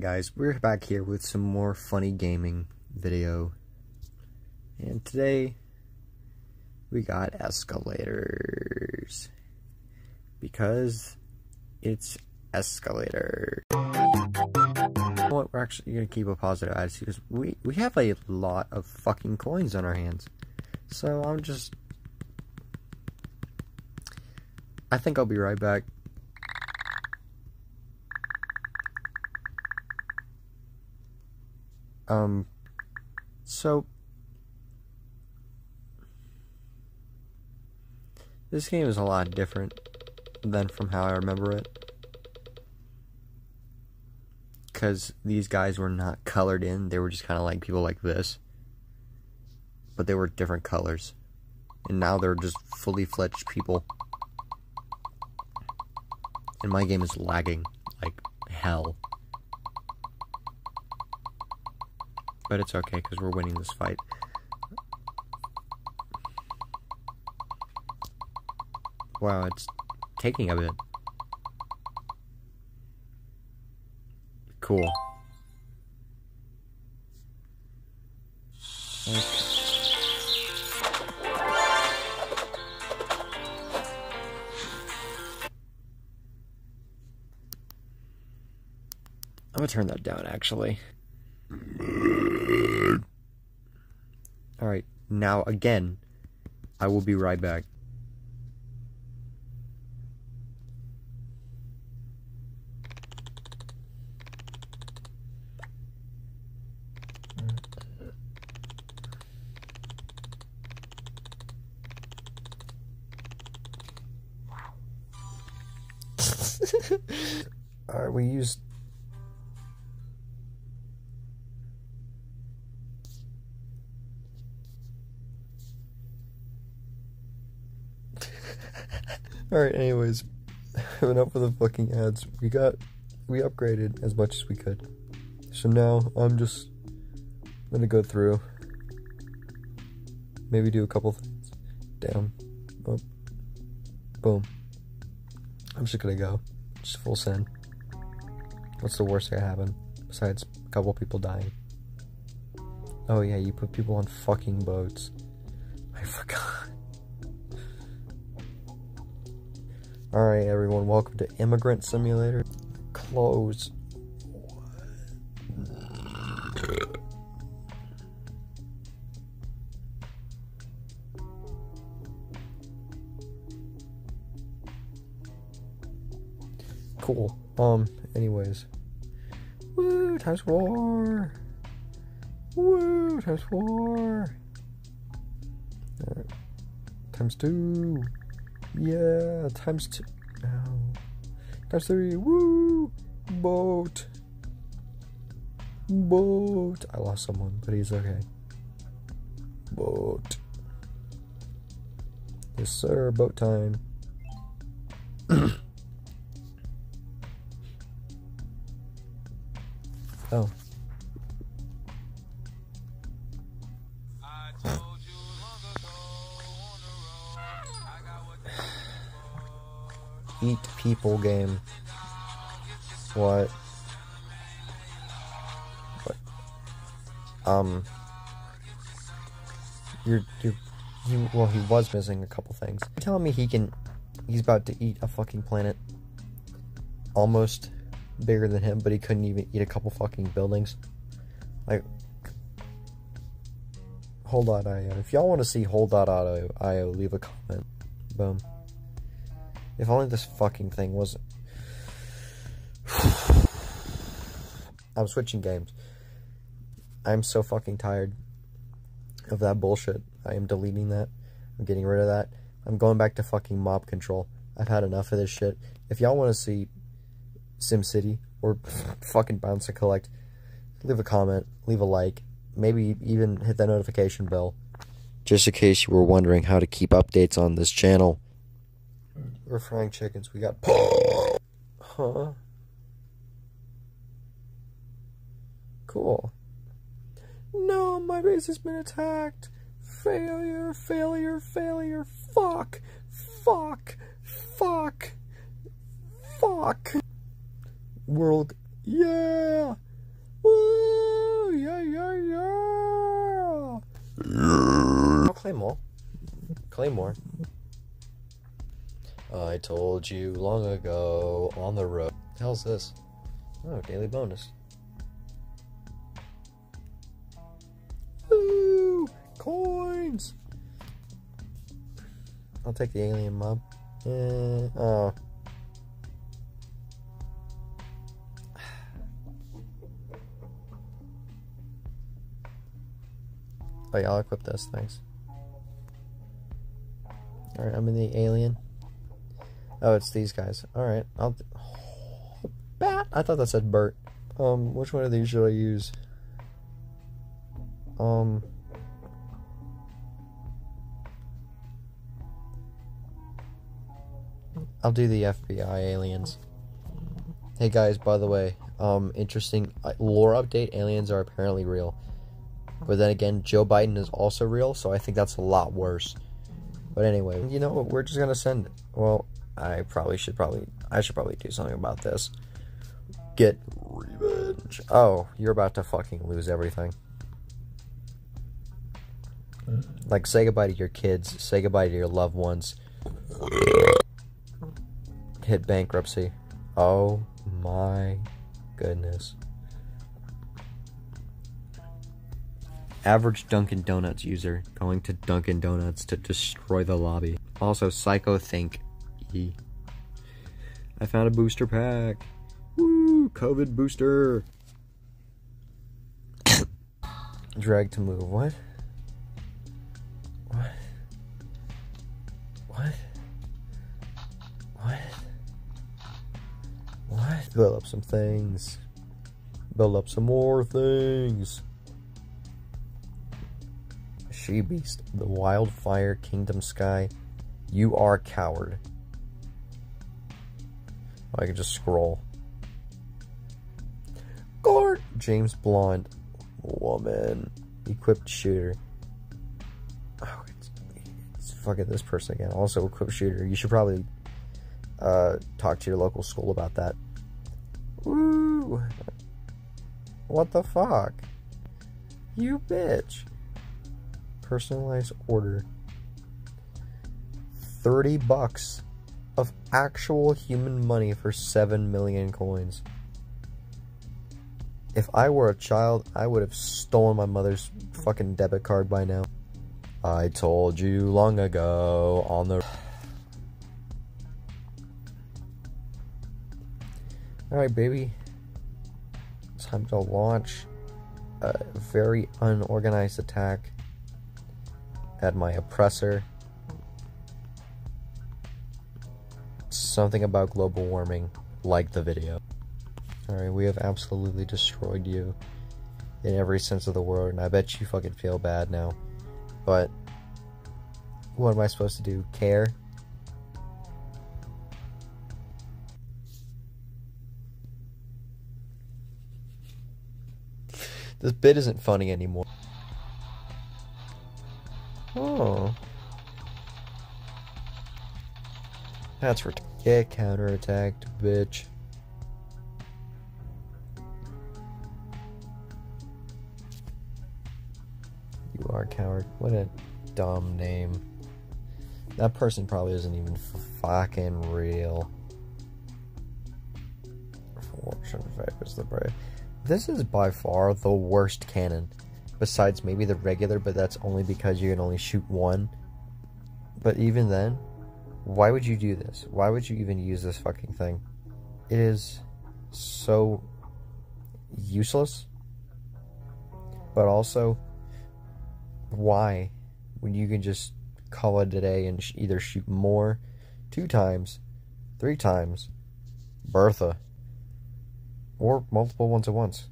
Guys, we're back here with some more funny gaming video. And today we got escalators. Because it's escalator. What, we're actually gonna keep a positive attitude because we, we have a lot of fucking coins on our hands. So I'm just I think I'll be right back. Um, so this game is a lot different than from how I remember it. Because these guys were not colored in, they were just kind of like people like this. But they were different colors. And now they're just fully fledged people. And my game is lagging like hell. But it's okay because we're winning this fight. Wow, it's taking a bit. Cool. I'm gonna turn that down actually. Alright, now again, I will be right back. Alright, we used Alright, anyways, enough for the fucking ads. We got, we upgraded as much as we could. So now I'm just gonna go through, maybe do a couple things. Down, up, oh. boom. I'm just gonna go, just full send. What's the worst that could happen besides a couple people dying? Oh yeah, you put people on fucking boats. I forgot. Alright, everyone, welcome to Immigrant Simulator. Close. Cool. Um, anyways. Woo, times four. Woo, times four. Right. Times two. Yeah, times two. No. Times three. Woo! Boat. Boat. I lost someone, but he's okay. Boat. Yes, sir. Boat time. oh. People game. What? What? Um. You're you you well he was missing a couple things. You're telling me he can he's about to eat a fucking planet almost bigger than him, but he couldn't even eat a couple fucking buildings. Like Hole.io. If y'all want to see Hole.io, leave a comment. Boom. If only this fucking thing wasn't... I'm switching games. I'm so fucking tired of that bullshit. I am deleting that. I'm getting rid of that. I'm going back to fucking mob control. I've had enough of this shit. If y'all want to see SimCity or fucking Bounce and Collect, leave a comment, leave a like, maybe even hit that notification bell. Just in case you were wondering how to keep updates on this channel we're frying chickens. We got. Huh? Cool. No, my base has been attacked. Failure, failure, failure. Fuck. Fuck. Fuck. Fuck. World. Yeah. Woo. Yeah, yeah, yeah. Claymore. Claymore. I told you long ago on the road. The hell's this? Oh, daily bonus. Ooh, coins! I'll take the alien mob. Eh, oh. Oh yeah, I'll equip this, thanks. Alright, I'm in the alien. Oh, it's these guys. Alright, I'll... Oh, bat! I thought that said Bert. Um, which one of these should I use? Um... I'll do the FBI aliens. Hey guys, by the way, um, interesting lore update, aliens are apparently real. But then again, Joe Biden is also real, so I think that's a lot worse. But anyway, you know what? We're just gonna send it. Well, I probably should probably I should probably do something about this. Get revenge. Oh, you're about to fucking lose everything. Like say goodbye to your kids, say goodbye to your loved ones. Hit bankruptcy. Oh my goodness. Average Dunkin' Donuts user going to Dunkin' Donuts to destroy the lobby. Also, Psycho Think E. I found a booster pack. Woo! COVID booster. Drag to move. What? What? What? What? What? Build up some things. Build up some more things. She Beast, the Wildfire Kingdom Sky. You are coward. I can just scroll. Guard James Blonde. Woman. Equipped shooter. Oh, it's, it's fucking this person again. Also equipped shooter. You should probably uh, talk to your local school about that. Woo! What the fuck? You bitch personalized order 30 bucks of actual human money for 7 million coins. If I were a child, I would have stolen my mother's fucking debit card by now. I told you long ago on the. Alright, baby. Time to launch a very unorganized attack at my oppressor. Something about global warming, like the video. Alright, we have absolutely destroyed you in every sense of the word, and I bet you fucking feel bad now. But, what am I supposed to do? Care? This bit isn't funny anymore. Oh. That's for get counterattacked, bitch. You are a coward. What a dumb name. That person probably isn't even fucking real. Fortune favors the brave. This is by far the worst cannon besides maybe the regular, but that's only because you can only shoot one. But even then, why would you do this? Why would you even use this fucking thing? It is so useless. But also, why? When you can just call it a day and sh- either shoot more, two times, three times, Bertha, or multiple ones at once.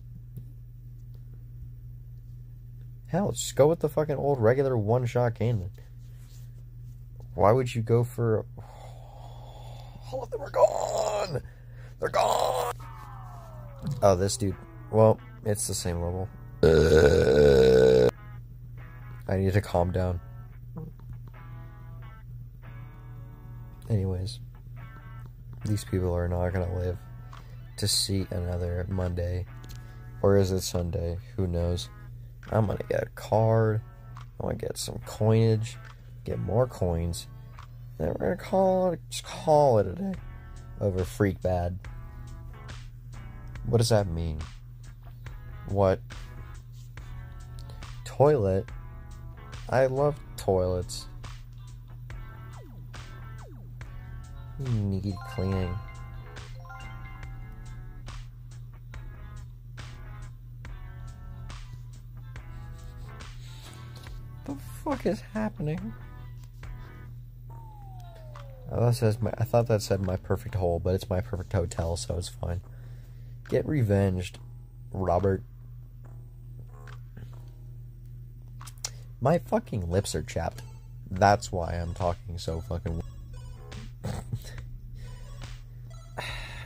Hell, just go with the fucking old regular one shot cannon. Why would you go for. All of them are gone! They're gone! Oh, this dude. Well, it's the same level. I need to calm down. Anyways, these people are not gonna live to see another Monday. Or is it Sunday? Who knows? I'm gonna get a card. I'm gonna get some coinage, get more coins. Then we're gonna call it, just call it a day over freak bad. What does that mean? What? Toilet? I love toilets. Need cleaning. The fuck is happening? Oh, my, I thought that said my perfect hole, but it's my perfect hotel, so it's fine. Get revenged, Robert. My fucking lips are chapped. That's why I'm talking so fucking. I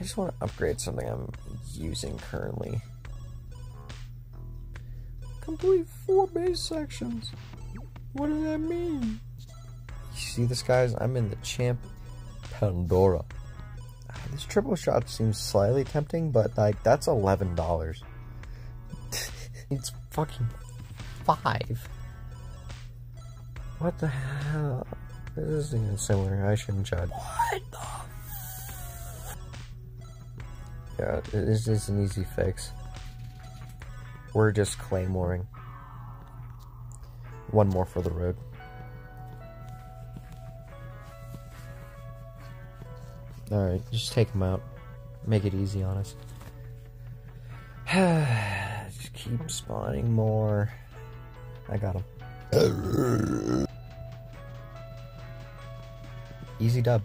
just want to upgrade something I'm using currently. Complete four base sections. What does that mean? You see this, guys? I'm in the champ Pandora. Ah, this triple shot seems slightly tempting, but like that's eleven dollars. it's fucking five. What the hell? This isn't even similar. I shouldn't judge. What the? Yeah, this is an easy fix. We're just claymoring. One more for the road. Alright, just take them out. Make it easy on us. just keep spawning more. I got him. Easy dub.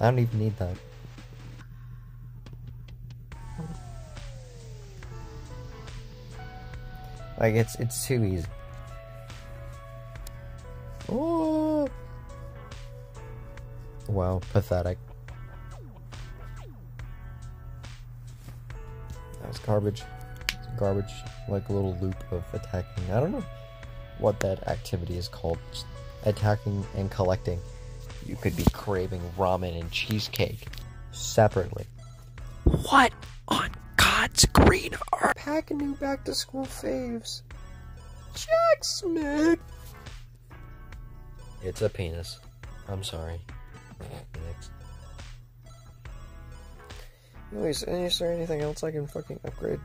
I don't even need that. Like it's it's too easy. Wow, pathetic. That was garbage. Garbage, like a little loop of attacking. I don't know what that activity is called. Just attacking and collecting. You could be craving ramen and cheesecake separately. What on God's green earth? Pack a new back to school faves. Jack Smith. It's a penis. I'm sorry. Anyways, is there anything else I can fucking upgrade?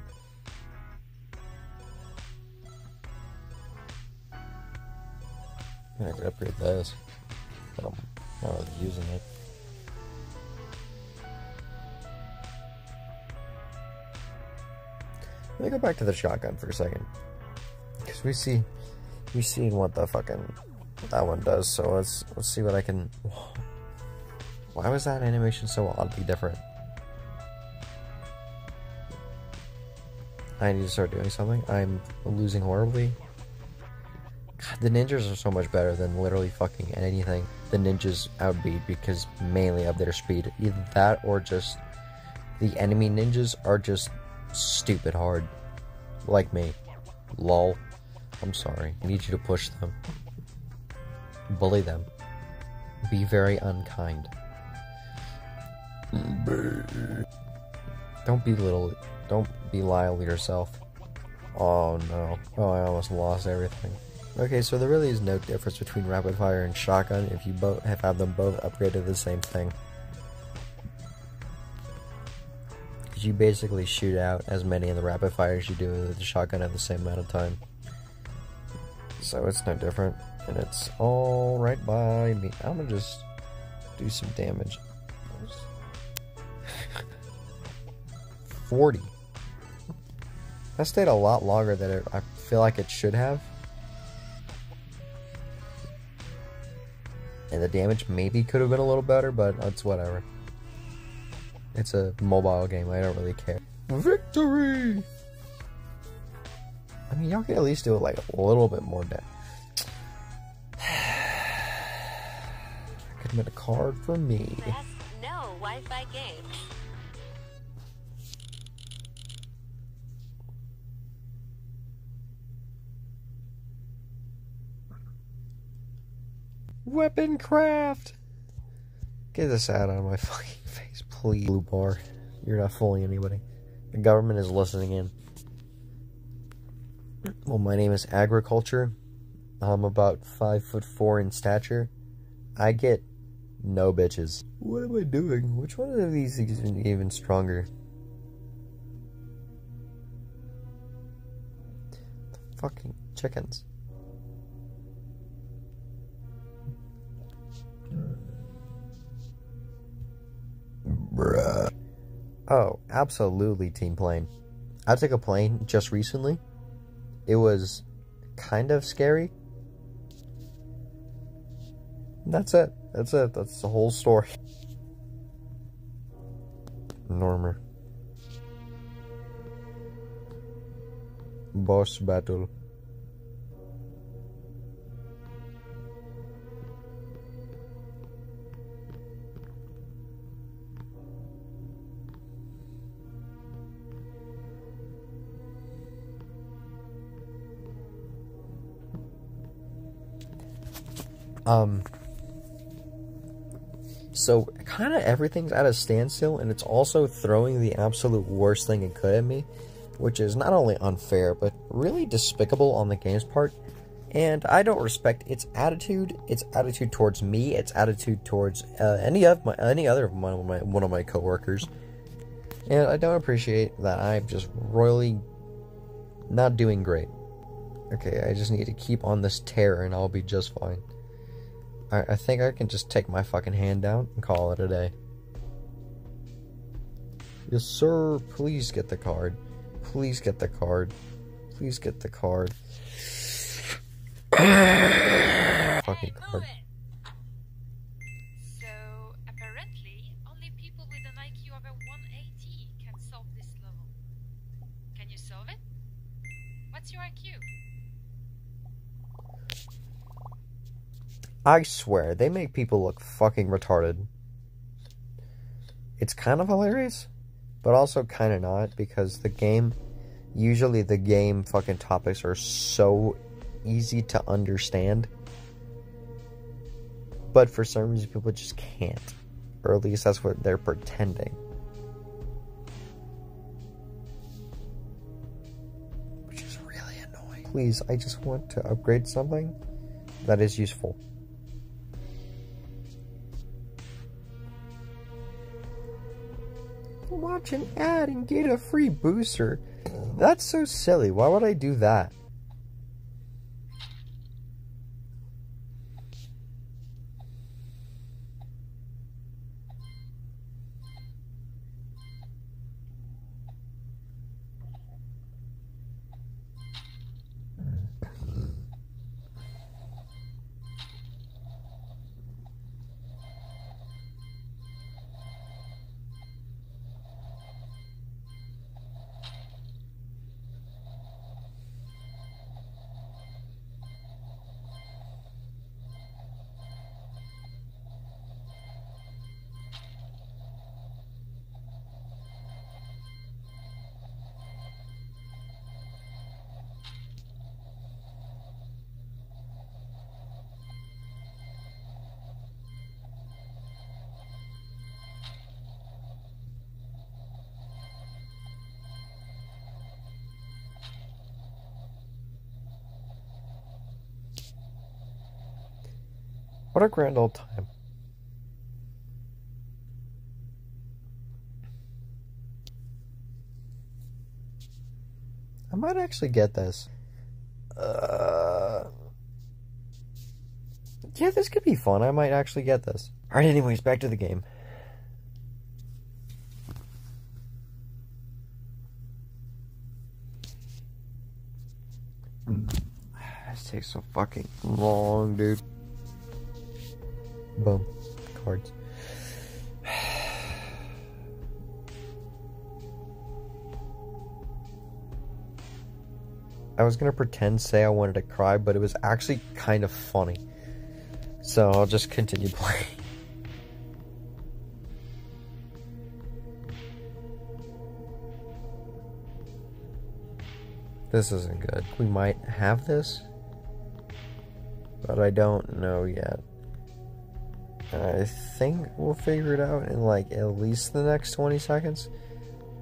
I could upgrade this, but I'm not really using it. Let me go back to the shotgun for a second, because we see, we seen what the fucking that one does. So let's let's see what I can. Why was that animation so oddly different? I need to start doing something. I'm losing horribly. God, the ninjas are so much better than literally fucking anything the ninjas outbeat because mainly of their speed. Either that or just the enemy ninjas are just stupid hard. Like me. Lol. I'm sorry. I need you to push them. Bully them. Be very unkind. Don't belittle. Don't be belie yourself. Oh no. Oh, I almost lost everything. Okay, so there really is no difference between rapid fire and shotgun if you both have, have them both upgraded to the same thing. Because you basically shoot out as many in the rapid fire as you do with the shotgun at the same amount of time. So it's no different. And it's all right by me. I'm gonna just do some damage. 40. That stayed a lot longer than it, I feel like it should have. And the damage maybe could have been a little better, but it's whatever. It's a mobile game, I don't really care. Victory! I mean, y'all can at least do it like a little bit more damage. could have been a card for me. Weapon craft! Get this out of my fucking face, please. Blue bar. You're not fooling anybody. The government is listening in. Well, my name is Agriculture. I'm about five foot four in stature. I get no bitches. What am I doing? Which one of these is even stronger? Fucking chickens. Bruh. Oh, absolutely, Team Plane. I took a plane just recently. It was kind of scary. That's it. That's it. That's the whole story. Normer. Boss battle. Um, so kind of everything's at a standstill, and it's also throwing the absolute worst thing it could at me, which is not only unfair but really despicable on the game's part. And I don't respect its attitude, its attitude towards me, its attitude towards uh, any of my any other of my, my one of my coworkers. And I don't appreciate that I'm just royally not doing great. Okay, I just need to keep on this tear and I'll be just fine. I, I think I can just take my fucking hand down and call it a day. Yes, sir. Please get the card. Please get the card. Please get the card. fucking card. So, apparently, only people with an IQ over 180 can solve this level. Can you solve it? What's your IQ? I swear, they make people look fucking retarded. It's kind of hilarious, but also kind of not because the game, usually the game fucking topics are so easy to understand. But for some reason, people just can't. Or at least that's what they're pretending. Which is really annoying. Please, I just want to upgrade something that is useful. Watch an ad and get a free booster. That's so silly. Why would I do that? What a grand old time. I might actually get this. Uh, yeah, this could be fun. I might actually get this. Alright, anyways, back to the game. This takes so fucking long, dude. Boom. Cards. I was gonna pretend say I wanted to cry, but it was actually kind of funny. So I'll just continue playing. This isn't good. We might have this, but I don't know yet. I think we'll figure it out in like at least the next 20 seconds.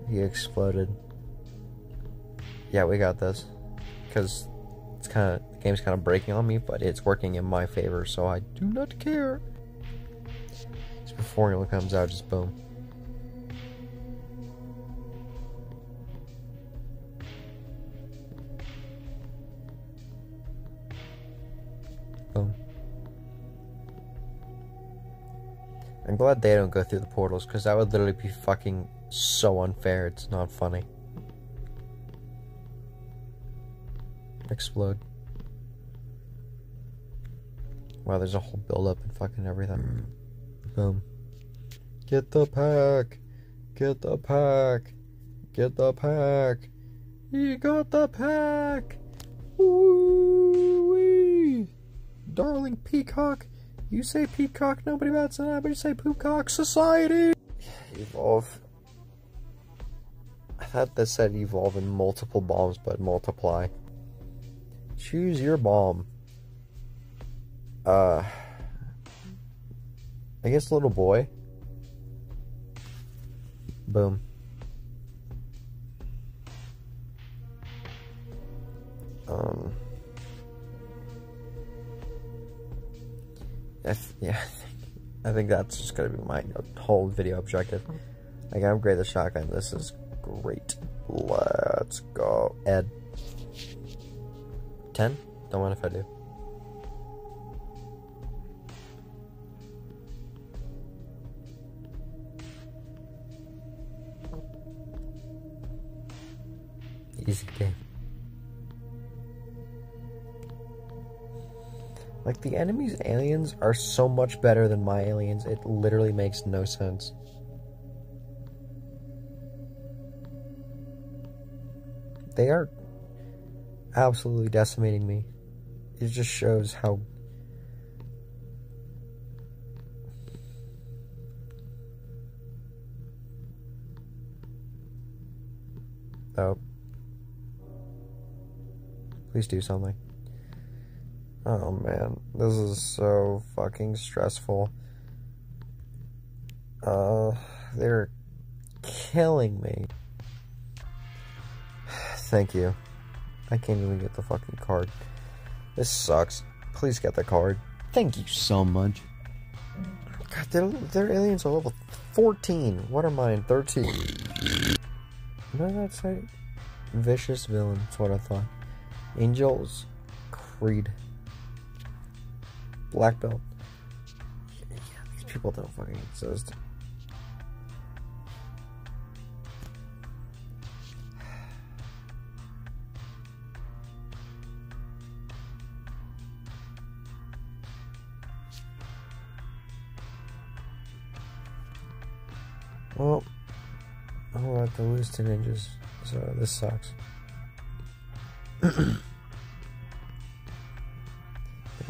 He exploded. Yeah, we got this. because it's kind of the game's kind of breaking on me, but it's working in my favor, so I do not care. Just before it comes out, just. Boom. I'm glad they don't go through the portals because that would literally be fucking so unfair. It's not funny. Explode. Wow, there's a whole build up and fucking everything. Boom. Get the pack. Get the pack. Get the pack. You got the pack. Woo-wee. Darling Peacock. You say Peacock, nobody bats an eye, but you say Poopcock Society. Evolve. I thought this said evolve in multiple bombs, but multiply. Choose your bomb. Uh. I guess little boy. Boom. Yeah, I think, that's just gonna be my whole video objective. I upgrade the shotgun. This is great. Let's go. Ed. 10? Don't mind if I do. Easy game. Like, the enemy's aliens are so much better than my aliens, it literally makes no sense. They are absolutely decimating me. It just shows how. Oh. Please do something. Oh man, this is so fucking stressful. Uh, they're killing me. Thank you. I can't even get the fucking card. This sucks. Please get the card. Thank you so much. God, their, their aliens are level 14. What are mine? 13. No, that's right. Vicious villain. That's what I thought. Angels. Creed. Black belt. Yeah, these people don't fucking exist. Well, I'm about to lose to ninjas, so this sucks. they're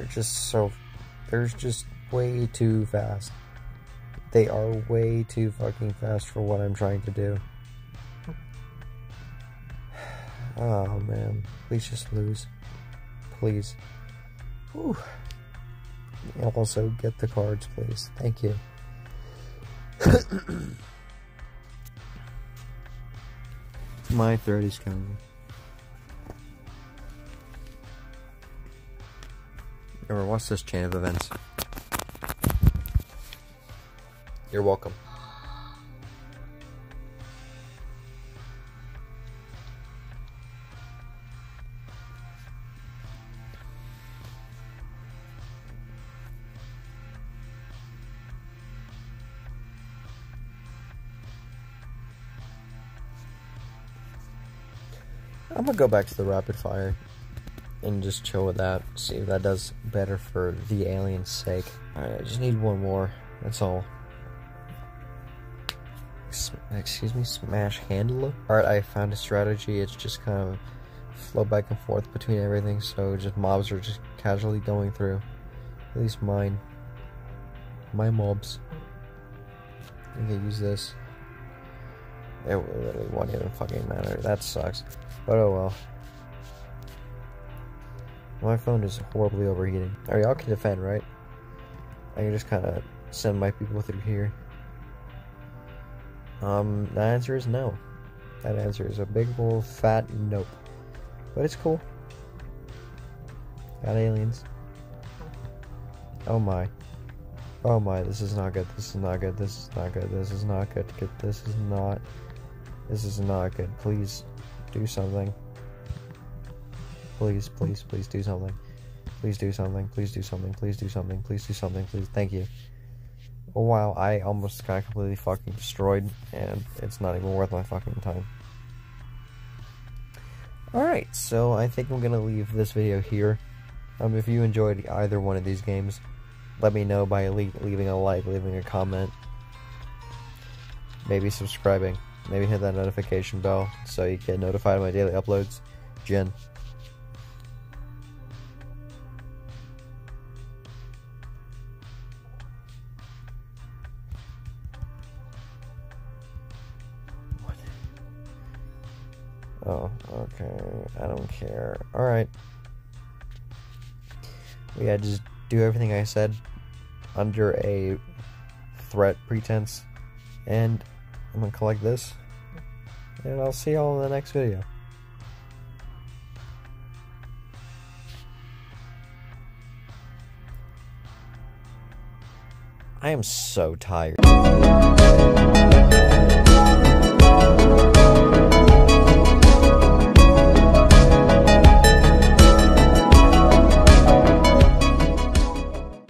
just so. They're just way too fast. They are way too fucking fast for what I'm trying to do. Oh man, please just lose. Please. Whew. Also, get the cards, please. Thank you. My throat is coming. Or what's this chain of events? You're welcome. I'm gonna go back to the rapid fire and just chill with that. See if that does better for the alien's sake. Alright, I just need one more. That's all. Excuse me, smash handle. Alright, I found a strategy. It's just kind of flow back and forth between everything, so just mobs are just casually going through. At least mine. My mobs. I can use this. It literally won't even fucking matter. That sucks. But oh well. My phone is horribly overheating. Alright, y'all can defend, right? I can just kind of send my people through here. Um, the answer is no. That answer is a big old fat nope. But it's cool. Got aliens. Oh my. Oh my, this is not good. This is not good. This is not good. This is not good. Good. This is not. This is not good. Please do something. Please, please, please do something. Please do something. Please do something. Please do something. Please do something. Please. Thank you. Wow, I almost got completely fucking destroyed, and it's not even worth my fucking time. Alright, so I think I'm gonna leave this video here. Um, if you enjoyed either one of these games, let me know by le- leaving a like, leaving a comment, maybe subscribing, maybe hit that notification bell so you get notified of my daily uploads. Jen. Okay. I don't care. Alright. Yeah, just do everything I said under a threat pretense. And I'm gonna collect this. And I'll see y'all in the next video. I am so tired.